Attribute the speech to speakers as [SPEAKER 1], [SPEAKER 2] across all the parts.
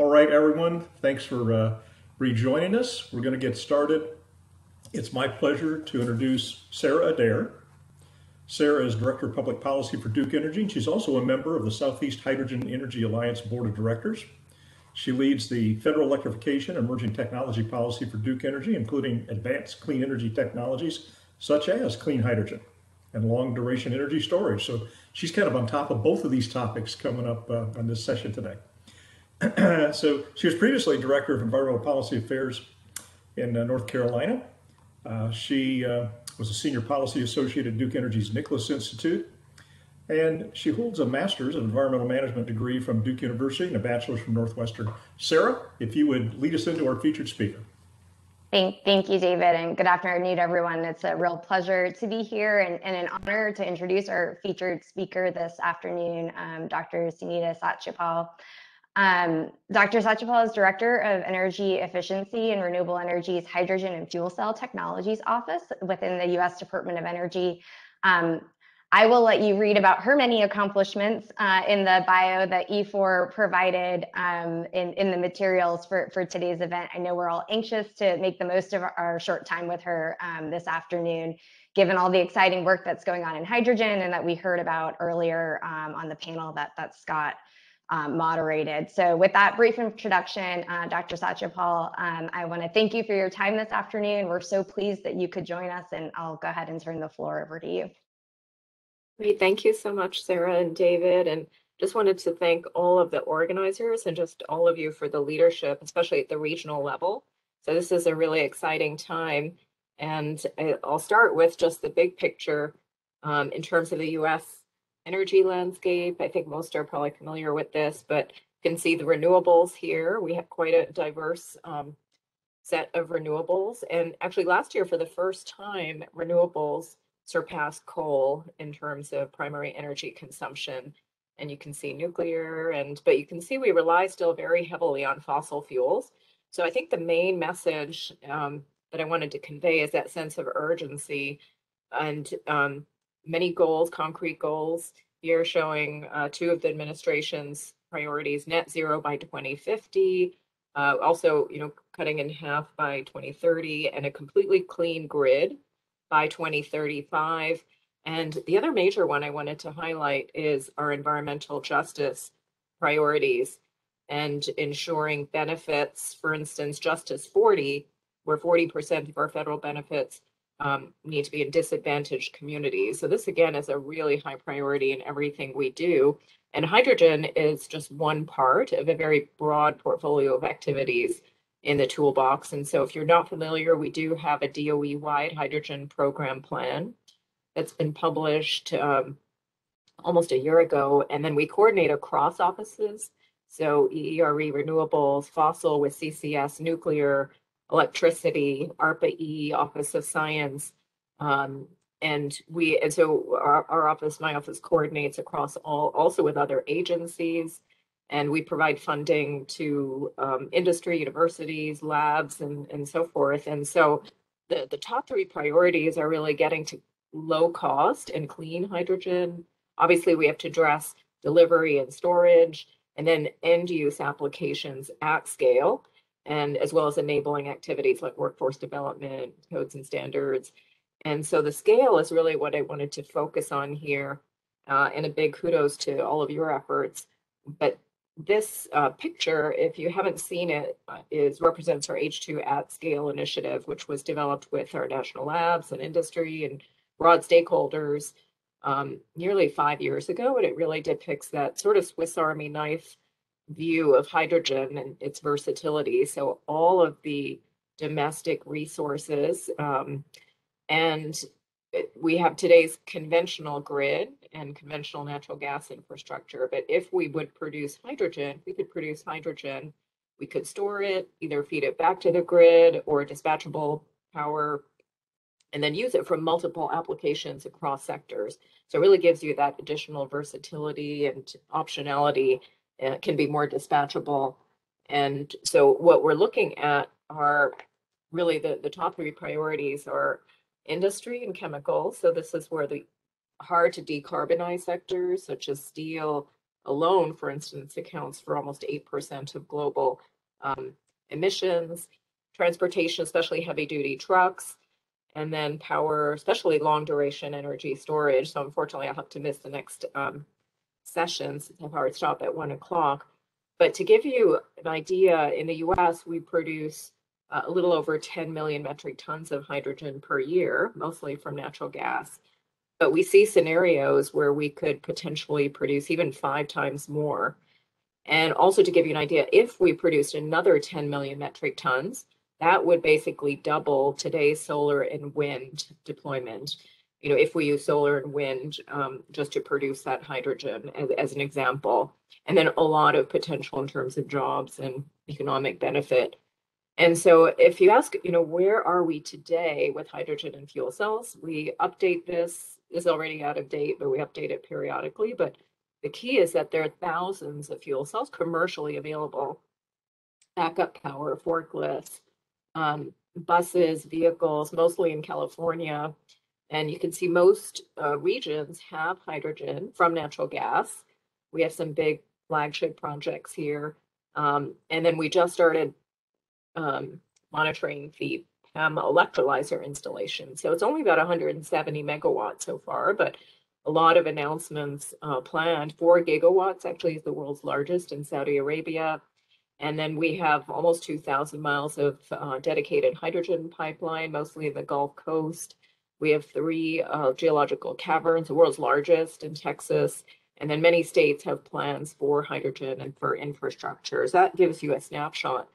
[SPEAKER 1] All right, everyone, thanks for uh, rejoining us. We're going to get started. It's my pleasure to introduce Sarah Adair. Sarah is Director of Public Policy for Duke Energy, and she's also a member of the Southeast Hydrogen Energy Alliance Board of Directors. She leads the federal electrification and emerging technology policy for Duke Energy, including advanced clean energy technologies such as clean hydrogen and long duration energy storage. So she's kind of on top of both of these topics coming up uh, on this session today. so she was previously director of environmental policy affairs in uh, North Carolina. Uh, she uh, was a senior policy associate at Duke Energy's Nicholas Institute. And she holds a master's in environmental management degree from Duke University and a bachelor's from Northwestern. Sarah, if you would lead us into our featured speaker.
[SPEAKER 2] Thank, thank you, David, and good afternoon, everyone. It's a real pleasure to be here and, and an honor to introduce our featured speaker this afternoon, um, Dr. Sunita Satyapal. Um, Dr. Satyapal is Director of Energy Efficiency and Renewable Energy's Hydrogen and Fuel Cell Technologies Office within the U.S. Department of Energy. Um, I will let you read about her many accomplishments uh, in the bio that E4 provided um, in, in the materials for, for today's event. I know we're all anxious to make the most of our short time with her um, this afternoon, given all the exciting work that's going on in hydrogen and that we heard about earlier um, on the panel that, that Scott um, moderated. So with that brief introduction, uh, Dr. Satyapal, um, I want to thank you for your time this afternoon. We're so pleased that you could join us and I'll go ahead and turn the floor over to you.
[SPEAKER 3] Great. Thank you so much, Sarah and David. And just wanted to thank all of the organizers and just all of you for the leadership, especially at the regional level. So this is a really exciting time. And I'll start with just the big picture um, in terms of the US energy landscape. I think most are probably familiar with this, but you can see the renewables here. We have quite a diverse um, set of renewables. And actually last year, for the first time, renewables surpassed coal in terms of primary energy consumption. And you can see nuclear and, but you can see we rely still very heavily on fossil fuels. So I think the main message um, that I wanted to convey is that sense of urgency and um, many goals, concrete goals. Here showing uh, two of the administration's priorities: net zero by 2050, uh, also, you know, cutting in half by 2030, and a completely clean grid by 2035. And the other major one I wanted to highlight is our environmental justice priorities and ensuring benefits, for instance, Justice 40, where 40% of our federal benefits um, need to be in disadvantaged communities. So this again is a really high priority in everything we do. And hydrogen is just one part of a very broad portfolio of activities in the toolbox. And so if you're not familiar, we do have a DOE-wide hydrogen program plan that's been published um, almost a year ago. And then we coordinate across offices. So EERE renewables, fossil with CCS, nuclear, electricity, ARPA-E, Office of Science. Um, and we, and so our, our office, my office coordinates across all, also with other agencies and we provide funding to um, industry, universities, labs, and, and so forth. And so the, the top three priorities are really getting to low cost and clean hydrogen. Obviously, we have to address delivery and storage, and then end use applications at scale, and as well as enabling activities like workforce development, codes and standards. And so the scale is really what I wanted to focus on here. Uh, and a big kudos to all of your efforts. But this uh, picture, if you haven't seen it, uh, is represents our H2 at scale initiative, which was developed with our national labs and industry and broad stakeholders um, nearly five years ago. And it really depicts that sort of Swiss Army knife view of hydrogen and its versatility. So all of the domestic resources um, and we have today's conventional grid and conventional natural gas infrastructure. But if we would produce hydrogen, we could produce hydrogen, we could store it, either feed it back to the grid or dispatchable power, and then use it for multiple applications across sectors. So it really gives you that additional versatility and optionality. It can be more dispatchable. And so what we're looking at are really the, the top three priorities are industry and chemicals. So this is where the hard to decarbonize sectors such as steel, alone, for instance, accounts for almost 8% of global um, emissions. Transportation, especially heavy duty trucks, and then power, especially long duration energy storage. So unfortunately, I'll have to miss the next um, session since I have hard stop at one o'clock. But to give you an idea, in the US, we produce uh, a little over 10 million metric tons of hydrogen per year, mostly from natural gas. But we see scenarios where we could potentially produce even five times more. And also to give you an idea, if we produced another 10 million metric tons, that would basically double today's solar and wind deployment. You know, if we use solar and wind um, just to produce that hydrogen as, as an example, and then a lot of potential in terms of jobs and economic benefit. And so if you ask, you know, where are we today with hydrogen and fuel cells? We update this is already out of date, but we update it periodically. But the key is that there are thousands of fuel cells commercially available, backup power, forklifts, um, buses, vehicles, mostly in California. And you can see most uh, regions have hydrogen from natural gas. We have some big flagship projects here. Um, and then we just started um, monitoring the PEM electrolyzer installation. So it's only about 170 megawatts so far, but a lot of announcements uh, planned. Four gigawatts actually is the world's largest in Saudi Arabia. And then we have almost 2,000 miles of uh, dedicated hydrogen pipeline, mostly in the Gulf Coast. We have three uh, geological caverns, the world's largest in Texas. And then many states have plans for hydrogen and for infrastructures. That gives you a snapshot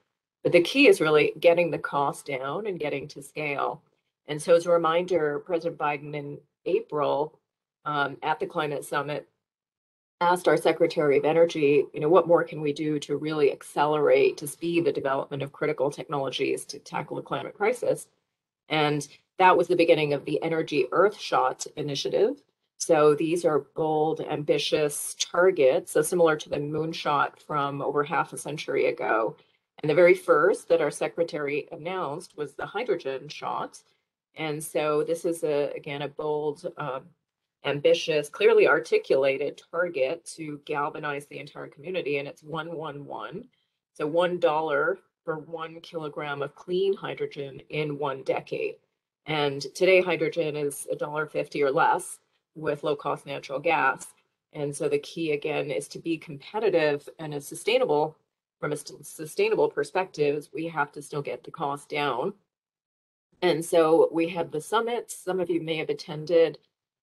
[SPEAKER 3] but the key is really getting the cost down and getting to scale. And so, as a reminder, President Biden in April um, at the climate summit asked our Secretary of Energy, you know, what more can we do to really accelerate, to speed the development of critical technologies to tackle the climate crisis? And that was the beginning of the Energy Earthshot initiative. So these are bold, ambitious targets, so similar to the moonshot from over half a century ago. And the very first that our secretary announced was the hydrogen shot. And so this is a again a bold, um, ambitious, clearly articulated target to galvanize the entire community, and it's one one one. So one dollar for one kilogram of clean hydrogen in one decade. And today hydrogen is a dollar fifty or less with low cost natural gas. And so the key again is to be competitive and a sustainable from a sustainable perspective, we have to still get the cost down. And so we had the summit. Some of you may have attended.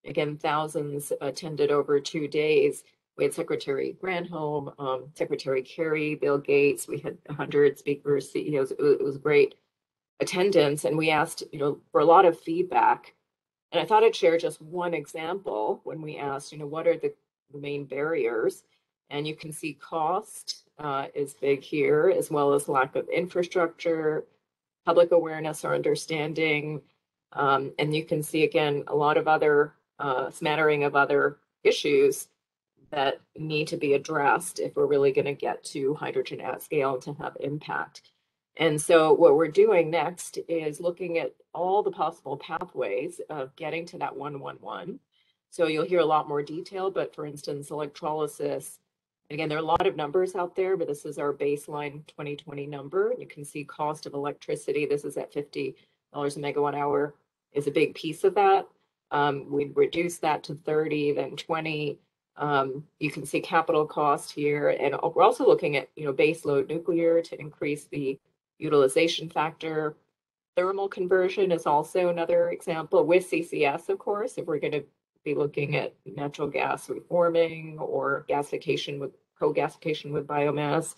[SPEAKER 3] Again, thousands attended over two days. We had Secretary Granholm, um, Secretary Kerry, Bill Gates. We had 100 speakers, CEOs. It was, it was great attendance. And we asked, you know, for a lot of feedback. And I thought I'd share just one example when we asked, you know, what are the, main barriers? And you can see cost uh, is big here, as well as lack of infrastructure, public awareness or understanding. Um, and you can see again a lot of other uh, smattering of other issues that need to be addressed if we're really going to get to hydrogen at scale to have impact. And so what we're doing next is looking at all the possible pathways of getting to that 111. So you'll hear a lot more detail, but for instance, electrolysis, Again, there are a lot of numbers out there, but this is our baseline 2020 number. You can see cost of electricity. This is at $50 a megawatt hour is a big piece of that. Um, we reduce that to 30, then 20. Um, you can see capital cost here. And we're also looking at, you know, base load nuclear to increase the utilization factor. Thermal conversion is also another example with CCS, of course, if we're going to be looking at natural gas reforming or gasification with co-gasification with biomass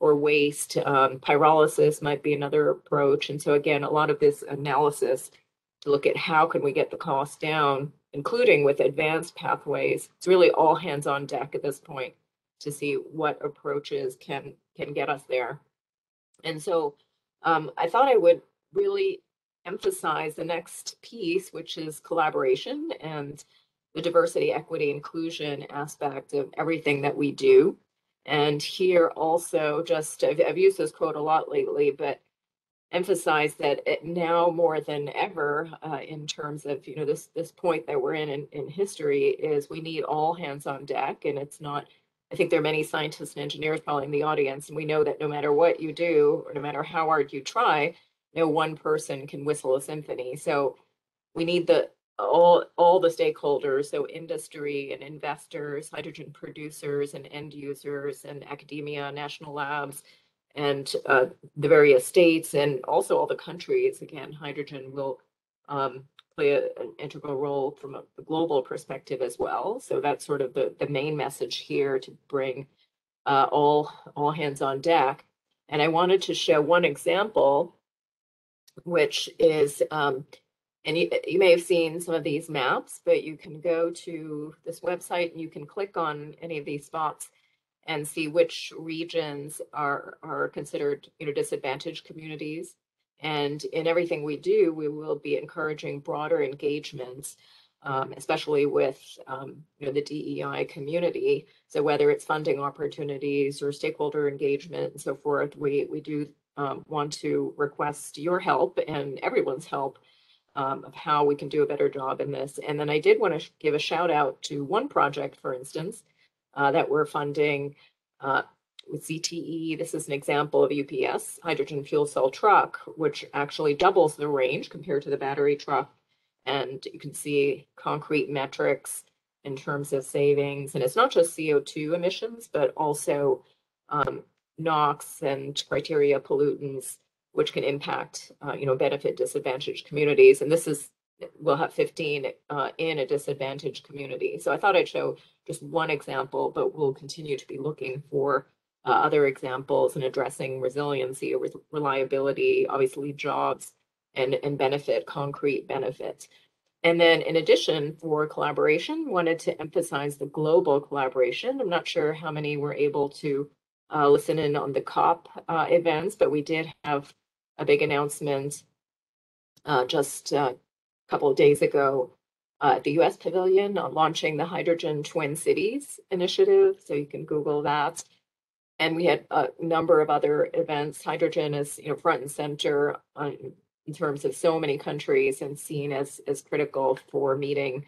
[SPEAKER 3] or waste. Um, pyrolysis might be another approach. And so again, a lot of this analysis to look at how can we get the cost down, including with advanced pathways. It's really all hands on deck at this point to see what approaches can can get us there. And so um, I thought I would really emphasize the next piece, which is collaboration and the diversity, equity, inclusion aspect of everything that we do. And here also, just I've, I've used this quote a lot lately, but emphasize that it now more than ever, uh, in terms of you know this this point that we're in, in in history, is we need all hands on deck, and it's not I think there are many scientists and engineers probably in the audience, and we know that no matter what you do, or no matter how hard you try, no one person can whistle a symphony. So we need the all all the stakeholders, so industry and investors, hydrogen producers and end users, and academia, national labs, and uh, the various states, and also all the countries. Again, hydrogen will um, play a, an integral role from a, global perspective as well. So that's sort of the the main message here to bring uh, all all hands on deck. And I wanted to show one example, which is um, and you, you may have seen some of these maps, but you can go to this website and you can click on any of these spots and see which regions are, are considered you know, disadvantaged communities. And in everything we do, we will be encouraging broader engagements, um, especially with um, you know, the DEI community. So whether it's funding opportunities or stakeholder engagement and so forth, we, we do um, want to request your help and everyone's help um, of how we can do a better job in this. And then I did want to give a shout out to one project, for instance, uh, that we're funding uh, with CTE. This is an example of UPS hydrogen fuel cell truck, which actually doubles the range compared to the battery truck. And you can see concrete metrics in terms of savings. And it's not just CO2 emissions, but also um, NOx and criteria pollutants which can impact, uh, you know, benefit disadvantaged communities. And this is, we'll have 15 uh, in a disadvantaged community. So I thought I'd show just one example, but we'll continue to be looking for uh, other examples and addressing resiliency, re reliability, obviously jobs, and, and benefit, concrete benefits. And then in addition, for collaboration, wanted to emphasize the global collaboration. I'm not sure how many were able to uh, listen in on the COP uh, events, but we did have a big announcement uh, just uh, a couple of days ago uh, at the US Pavilion on launching the Hydrogen Twin Cities initiative. So you can Google that. And we had a number of other events. Hydrogen is you know front and center on, in terms of so many countries and seen as as critical for meeting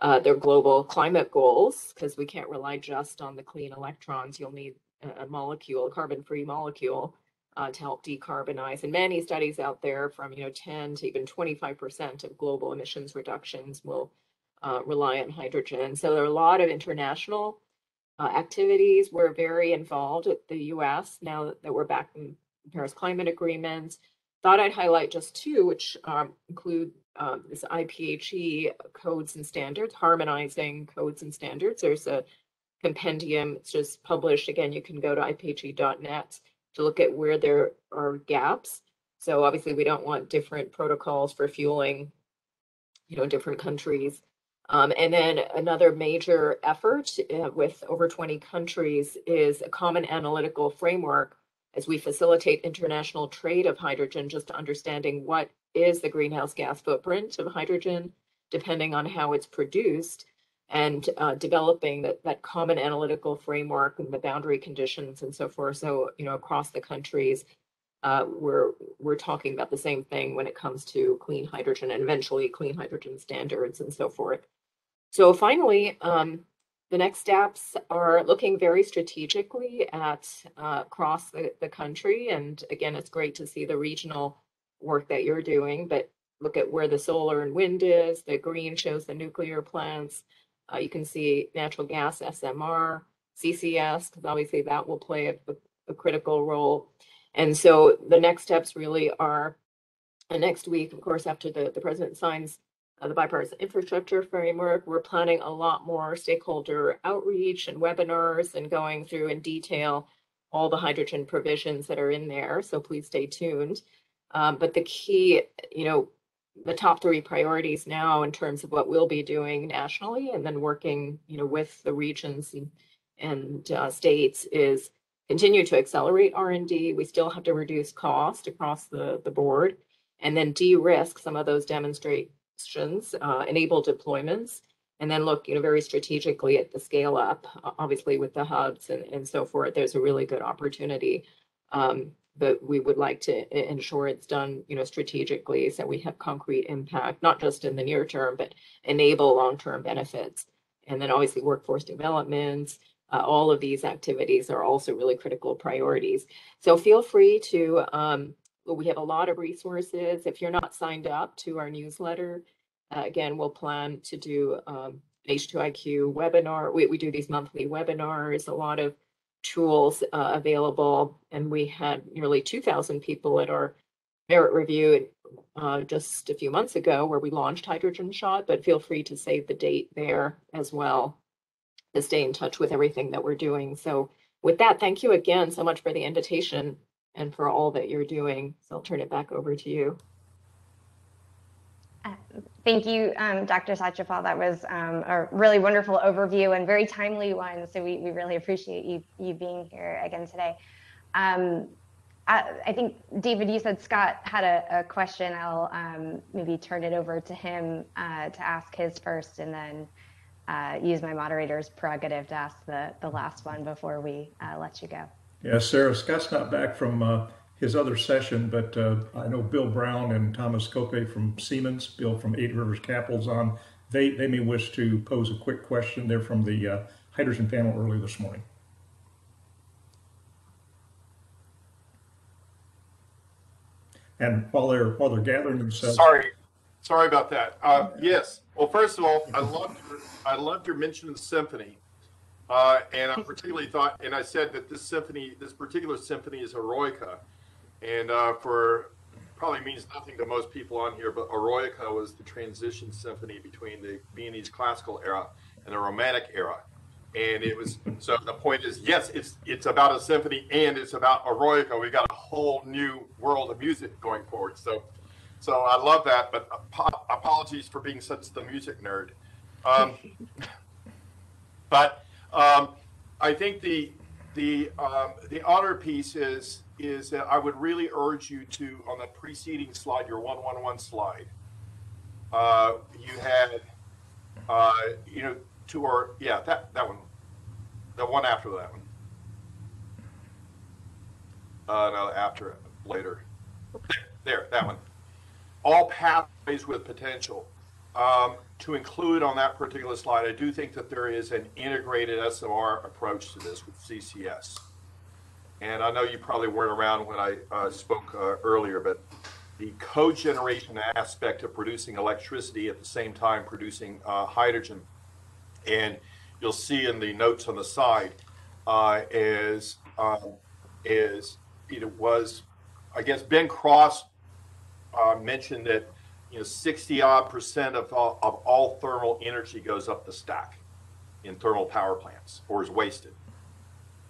[SPEAKER 3] uh, their global climate goals because we can't rely just on the clean electrons. You'll need a, molecule, a carbon-free molecule, uh, to help decarbonize. And many studies out there from you know 10 to even 25% of global emissions reductions will uh, rely on hydrogen. So there are a lot of international uh, activities. We're very involved with the US now that we're back in Paris Climate Agreement. Thought I'd highlight just two, which um, include um, this IPHE codes and standards, harmonizing codes and standards. There's a compendium, it's just published. Again, you can go to iphe.net to look at where there are gaps. So obviously we don't want different protocols for fueling, you know, different countries. Um, and then another major effort uh, with over 20 countries is a common analytical framework as we facilitate international trade of hydrogen, just understanding what is the greenhouse gas footprint of hydrogen, depending on how it's produced, and uh, developing that, that common analytical framework and the boundary conditions and so forth. So, you know, across the countries, uh, we're we're talking about the same thing when it comes to clean hydrogen and eventually clean hydrogen standards and so forth. So finally, um, the next steps are looking very strategically at uh, across the, the country. And again, it's great to see the regional work that you're doing, but look at where the solar and wind is. The green shows the nuclear plants. Uh, you can see natural gas SMR, CCS, because obviously that will play a, a, critical role. And so the next steps really are uh, next week, of course, after the, the president signs uh, the bipartisan infrastructure framework, we're planning a lot more stakeholder outreach and webinars and going through in detail all the hydrogen provisions that are in there. So please stay tuned. Um, but the key, you know, the top three priorities now in terms of what we'll be doing nationally and then working you know with the regions and, and uh, states is continue to accelerate r&d we still have to reduce cost across the, the board and then de-risk some of those demonstrations uh, enable deployments and then look you know very strategically at the scale up obviously with the hubs and, and so forth there's a really good opportunity um, but we would like to ensure it's done, you know, strategically so we have concrete impact, not just in the near term, but enable long-term benefits. And then obviously workforce development, uh, all of these activities are also really critical priorities. So feel free to, um, we have a lot of resources. If you're not signed up to our newsletter, uh, again, we'll plan to do um, H2IQ webinar. We, we do these monthly webinars, a lot of tools uh, available, and we had nearly 2,000 people at our merit review uh, just a few months ago where we launched Hydrogen Shot, but feel free to save the date there as well to stay in touch with everything that we're doing. So with that, thank you again so much for the invitation and for all that you're doing. So I'll turn it back over to you.
[SPEAKER 2] Thank you, um, Dr. Satyapal. That was um, a really wonderful overview and very timely one. So we, we really appreciate you, you being here again today. Um, I, I, think, David, you said Scott had a, a question. I'll um, maybe turn it over to him uh, to ask his first and then uh, use my moderator's prerogative to ask the, the last one before we uh, let you go.
[SPEAKER 1] Yeah, Sarah, Scott's not back from uh, his other session, but uh, I know Bill Brown and Thomas Cope from Siemens, Bill from Eight Rivers Capital's on. They, they may wish to pose a quick question. They're from the uh, hydrogen panel earlier this morning. And while they're while they're gathering themselves,
[SPEAKER 4] sorry, sorry about that. Uh, yes. Well, first of all, I loved your, I loved your mention of the symphony, uh, and I particularly thought, and I said that this symphony, this particular symphony, is Eroica, and uh, for probably means nothing to most people on here, but Eroica was the transition symphony between the Viennese classical era and the Romantic era. And it was so the point is yes, it's it's about a symphony and it's about Eroica. We got a whole new world of music going forward. So so I love that, but ap- apologies for being such the music nerd. Um, but um, I think the the um, the honor piece is is that I would really urge you to on the preceding slide, your one one one slide. Uh, you had uh, you know two or yeah that that one, the one after that one. Uh, no, after later. There, that one. All pathways with potential. Um, to include on that particular slide, I do think that there is an integrated SMR approach to this with CCS. And I know you probably weren't around when I uh, spoke uh, earlier, but the cogeneration aspect of producing electricity at the same time producing uh, hydrogen. And you'll see in the notes on the side uh, is um, is it was, I guess Ben Cross uh, mentioned that you know 60 odd percent of all, of all thermal energy goes up the stack in thermal power plants or is wasted.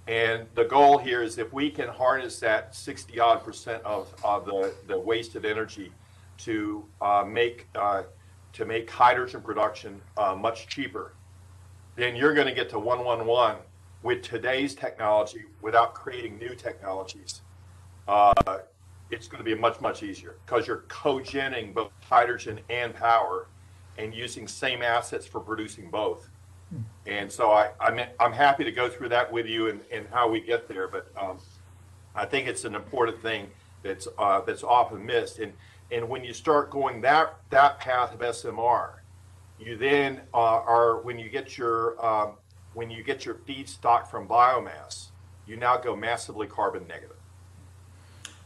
[SPEAKER 4] And the goal here is if we can harness that 60 odd percent of, of the, the wasted energy to uh, make uh, to make hydrogen production uh, much cheaper, then you're going to get to 111 with today's technology without creating new technologies. It's going to be much much easier because you're cogening both hydrogen and power and using same assets for producing both and so I, I'm, I'm happy to go through that with you and, and how we get there. But um, I think it's an important thing that's uh, that's often missed. And and when you start going that that path of SMR, you then uh, are when you get your um, when you get your feedstock from biomass, you now go massively carbon negative.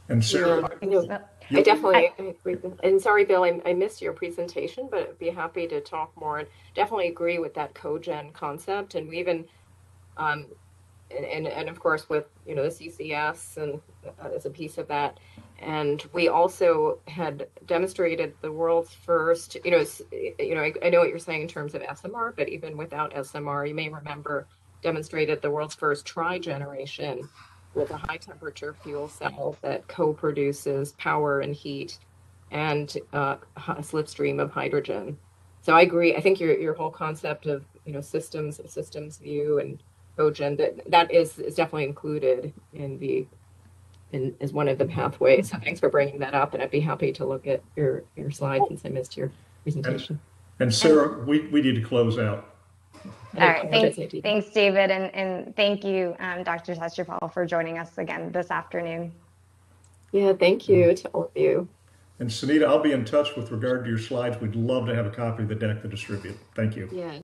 [SPEAKER 1] And Sarah,
[SPEAKER 3] yeah, I definitely agree. And sorry, Bill, I, I, missed your presentation, but I'd be happy to talk more. And definitely agree with that cogen concept. And we even, um, and, and, and of course with, you know, the CCS and uh, as a piece of that. And we also had demonstrated the world's first, you know, you know, I, I know what you're saying in terms of SMR, but even without SMR, you may remember demonstrated the world's first tri-generation with a high temperature fuel cell that co-produces power and heat and uh, a slipstream of hydrogen. So I agree. I think your your whole concept of you know systems systems view and cogen that that is is definitely included in the in is one of the pathways. So thanks for bringing that up, and I'd be happy to look at your your slides since I missed your presentation.
[SPEAKER 1] And, and Sarah, we, we need to close out.
[SPEAKER 2] All right, thanks, thanks, David, and, and thank you, um, Dr. Satyapal, for joining us again this afternoon.
[SPEAKER 3] Yeah, thank you to all of you.
[SPEAKER 1] And Sunita, I'll be in touch with regard to your slides. We'd love to have a copy of the deck to distribute. Thank you.
[SPEAKER 3] Yeah.